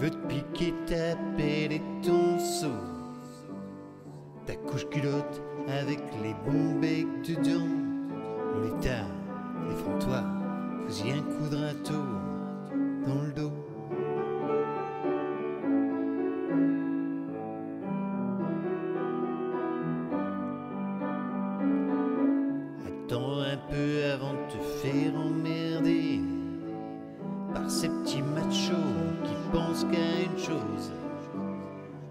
veut te piquer ta pelle et ton seau. Ta couche culotte avec les bons becs dedans. Lolita, défends-toi, fais-y un coup de râteau dans le dos. Attends un peu avant de te faire emmerder ces petits machos qui pensent qu'à une chose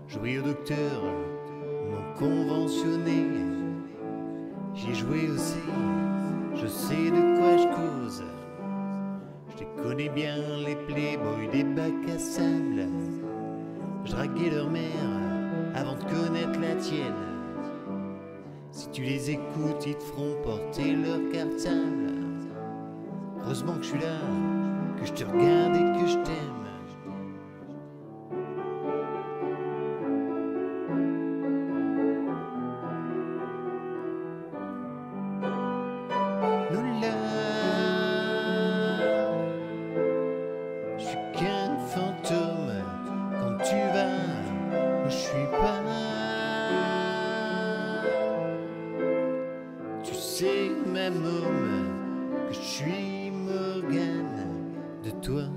jouer au docteur non conventionné. J'ai joué aussi, je sais de quoi je cause. Je connais bien, les playboys des bacs à sable. Je draguais leur mère avant de connaître la tienne. Si tu les écoutes, ils te feront porter leur cartable. Heureusement que je suis là, que je te regarde et que je t'aime. Lola, je suis qu'un fantôme quand tu vas, je suis pas. Tu sais, ma môme, que je suis Morgane Comme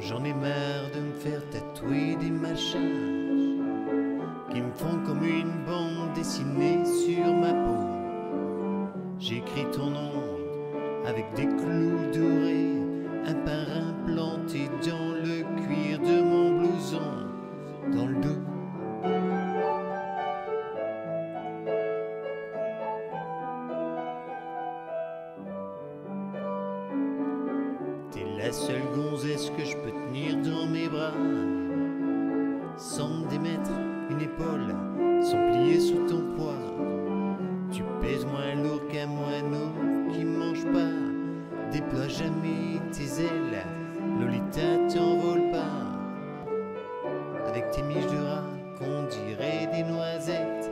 j'en ai marre de me faire tatouer des machins qui me font comme une gonzesse que je peux tenir dans mes bras? Sans me démettre une épaule, sans plier sous ton poids. Tu pèses moins lourd qu'un moineau qui mange pas. Déploie jamais tes ailes, Lolita t'envole pas. Avec tes miches de rat qu'on dirait des noisettes.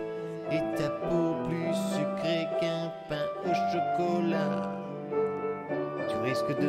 Et ta peau plus sucrée qu'un pain au chocolat. Tu risques de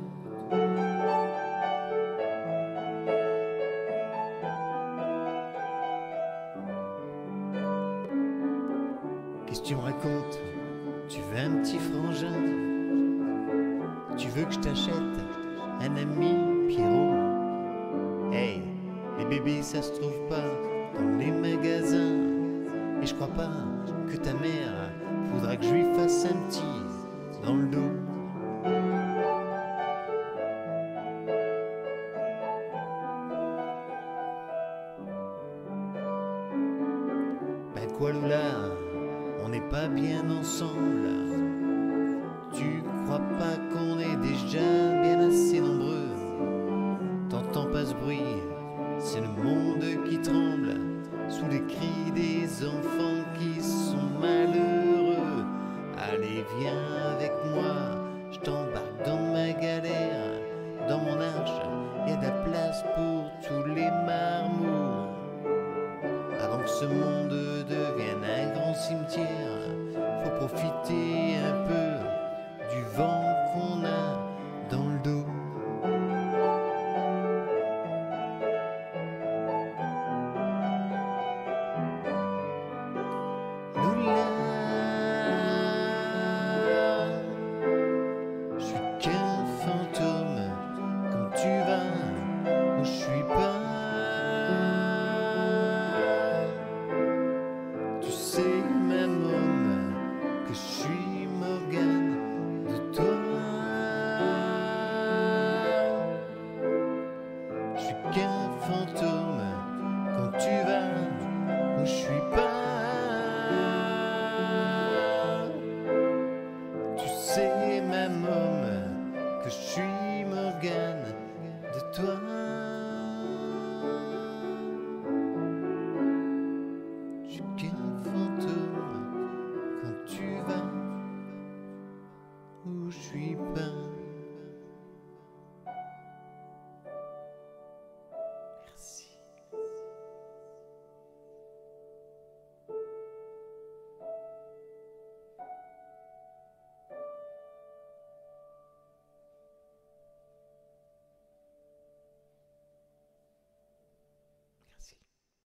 Qu'est-ce que tu me racontes? Tu veux un petit frangin? Tu veux que je t'achète un ami Pierrot? Hey, les bébés ça se trouve pas dans les magasins. Et je crois pas que ta mère voudra que je lui fasse un petit dans le dos bien ensemble. Tu crois pas qu'on est déjà bien assez nombreux? T'entends pas ce bruit, c'est le monde qui tremble sous les cris des enfants qui sont malheureux. Allez, viens avec moi, je t'embarque dans ma galère. Dans mon arche, y a de la place pour tous les marmots. Avant que ce monde Tu sais même mal que je suis Morgane de toi. Je suis qu'un fantôme quand tu vas où je suis. 如水般